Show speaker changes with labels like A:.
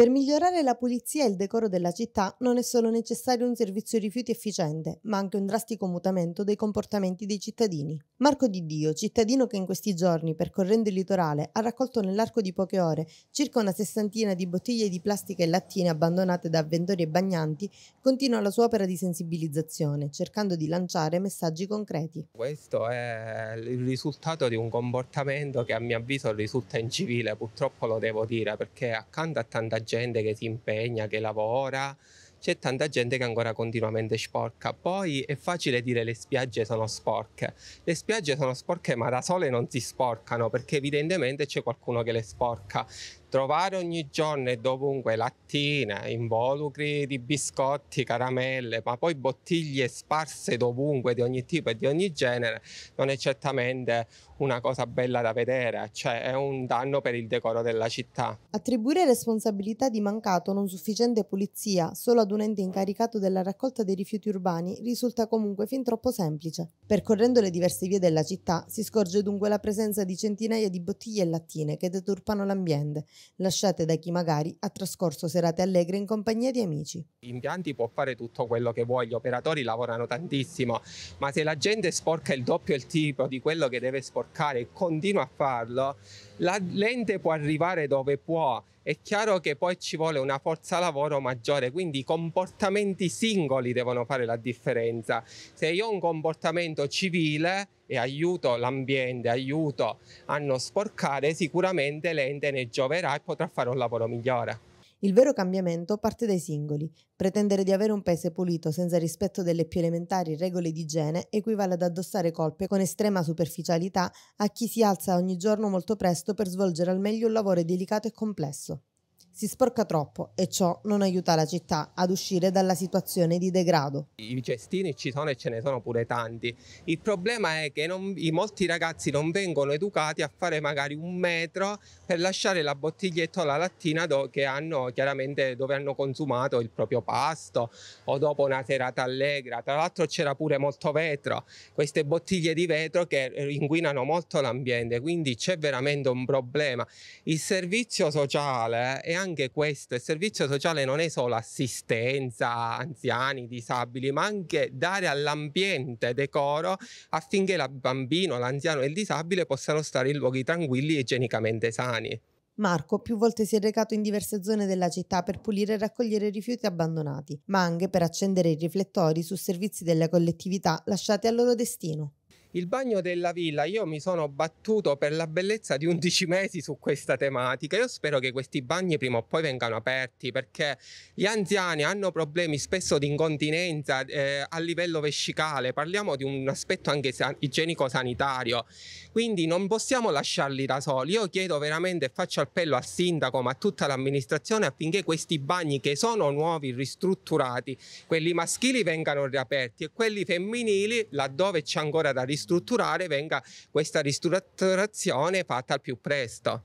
A: Per migliorare la pulizia e il decoro della città non è solo necessario un servizio rifiuti efficiente, ma anche un drastico mutamento dei comportamenti dei cittadini. Marco Di Dio, cittadino che in questi giorni, percorrendo il litorale, ha raccolto nell'arco di poche ore circa una sessantina di bottiglie di plastica e lattine abbandonate da avventori e bagnanti, continua la sua opera di sensibilizzazione, cercando di lanciare messaggi concreti.
B: Questo è il risultato di un comportamento che a mio avviso risulta incivile, purtroppo lo devo dire, perché accanto a tanta gente gente che si impegna, che lavora, c'è tanta gente che ancora continuamente sporca. Poi è facile dire le spiagge sono sporche. Le spiagge sono sporche ma da sole non si sporcano perché evidentemente c'è qualcuno che le sporca trovare ogni giorno e dovunque lattine, involucri di biscotti, caramelle, ma poi bottiglie sparse dovunque di ogni tipo e di ogni genere, non è certamente una cosa bella da vedere, cioè è un danno per il decoro della città.
A: Attribuire responsabilità di mancato o non sufficiente pulizia solo ad un ente incaricato della raccolta dei rifiuti urbani risulta comunque fin troppo semplice. Percorrendo le diverse vie della città si scorge dunque la presenza di centinaia di bottiglie e lattine che deturpano l'ambiente, lasciate da chi magari ha trascorso serate allegre in compagnia di amici.
B: Impianti può fare tutto quello che vuoi, gli operatori lavorano tantissimo, ma se la gente sporca il doppio il tipo di quello che deve sporcare e continua a farlo, l'ente può arrivare dove può. È chiaro che poi ci vuole una forza lavoro maggiore, quindi i comportamenti singoli devono fare la differenza. Se io ho un comportamento civile e aiuto l'ambiente, aiuto a non sporcare, sicuramente l'ente ne gioverà e potrà fare un lavoro migliore.
A: Il vero cambiamento parte dai singoli. Pretendere di avere un paese pulito senza rispetto delle più elementari regole di igiene equivale ad addossare colpe con estrema superficialità a chi si alza ogni giorno molto presto per svolgere al meglio un lavoro delicato e complesso si sporca troppo e ciò non aiuta la città ad uscire dalla situazione di degrado.
B: I cestini ci sono e ce ne sono pure tanti. Il problema è che non, molti ragazzi non vengono educati a fare magari un metro per lasciare la bottiglietta o la lattina do, che hanno chiaramente dove hanno consumato il proprio pasto o dopo una serata allegra. Tra l'altro c'era pure molto vetro, queste bottiglie di vetro che inquinano molto l'ambiente, quindi c'è veramente un problema. Il servizio sociale è anche questo, il servizio sociale non è solo assistenza, anziani, disabili, ma anche dare all'ambiente decoro affinché il bambino, l'anziano e il disabile possano stare in luoghi tranquilli e igienicamente sani.
A: Marco più volte si è recato in diverse zone della città per pulire e raccogliere rifiuti abbandonati, ma anche per accendere i riflettori su servizi delle collettività lasciati al loro destino.
B: Il bagno della villa, io mi sono battuto per la bellezza di 11 mesi su questa tematica. Io spero che questi bagni prima o poi vengano aperti perché gli anziani hanno problemi spesso di incontinenza eh, a livello vescicale. Parliamo di un aspetto anche san- igienico-sanitario. Quindi non possiamo lasciarli da soli. Io chiedo veramente faccio appello al sindaco ma a tutta l'amministrazione affinché questi bagni che sono nuovi, ristrutturati, quelli maschili vengano riaperti e quelli femminili, laddove c'è ancora da ristrutturare, venga questa ristrutturazione fatta al più presto.